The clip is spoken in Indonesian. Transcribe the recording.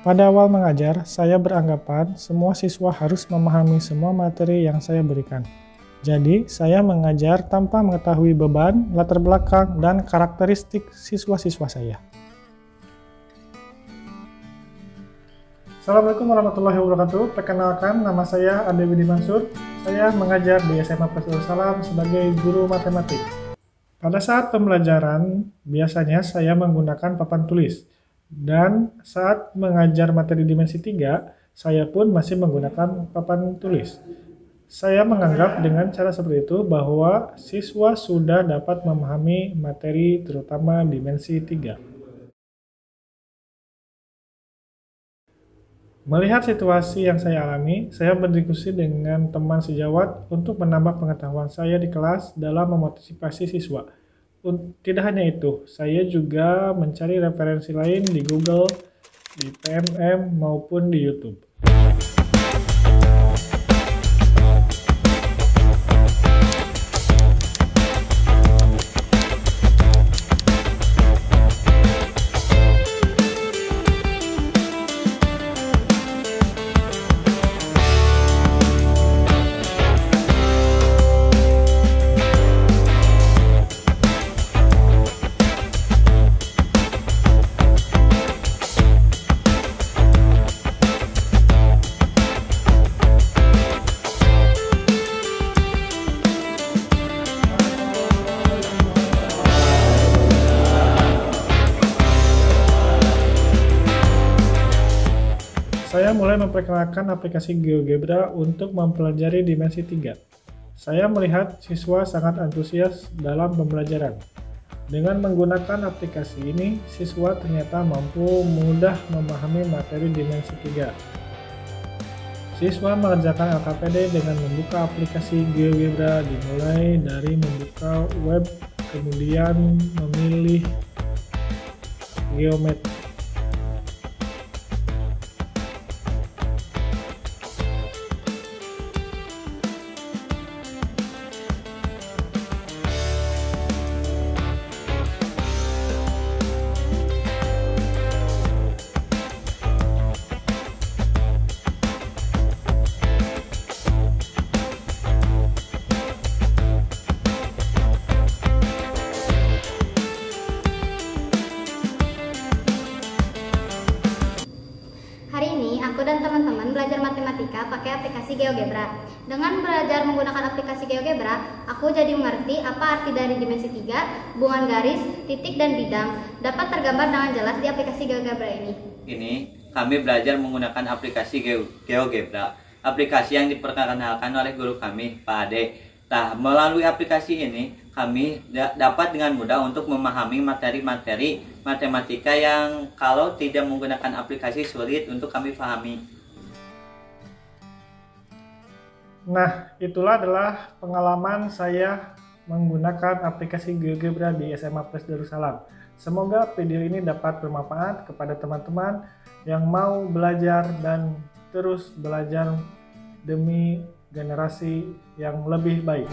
Pada awal mengajar, saya beranggapan semua siswa harus memahami semua materi yang saya berikan. Jadi, saya mengajar tanpa mengetahui beban, latar belakang, dan karakteristik siswa-siswa saya. Assalamualaikum warahmatullahi wabarakatuh. Perkenalkan, nama saya Ade Widi Mansur. Saya mengajar di SMA Pesur Salam sebagai guru matematik. Pada saat pembelajaran, biasanya saya menggunakan papan tulis. Dan saat mengajar materi dimensi 3, saya pun masih menggunakan papan tulis. Saya menganggap dengan cara seperti itu bahwa siswa sudah dapat memahami materi terutama dimensi 3. Melihat situasi yang saya alami, saya berdiskusi dengan teman sejawat untuk menambah pengetahuan saya di kelas dalam memotivasi siswa. Tidak hanya itu, saya juga mencari referensi lain di Google, di PMM, maupun di YouTube. Saya mulai memperkenalkan aplikasi GeoGebra untuk mempelajari dimensi 3. Saya melihat siswa sangat antusias dalam pembelajaran. Dengan menggunakan aplikasi ini, siswa ternyata mampu mudah memahami materi dimensi 3. Siswa mengerjakan LKPD dengan membuka aplikasi GeoGebra dimulai dari membuka web, kemudian memilih geometri aku dan teman-teman belajar matematika pakai aplikasi GeoGebra. Dengan belajar menggunakan aplikasi GeoGebra, aku jadi mengerti apa arti dari dimensi 3, hubungan garis, titik, dan bidang dapat tergambar dengan jelas di aplikasi GeoGebra ini. Ini, kami belajar menggunakan aplikasi GeoGebra, aplikasi yang diperkenalkan oleh guru kami, Pak Ade. Nah, melalui aplikasi ini, kami dapat dengan mudah untuk memahami materi-materi matematika yang kalau tidak menggunakan aplikasi sulit untuk kami pahami. Nah, itulah adalah pengalaman saya menggunakan aplikasi GeoGebra di SMA Plus Darussalam. Semoga video ini dapat bermanfaat kepada teman-teman yang mau belajar dan terus belajar demi generasi yang lebih baik.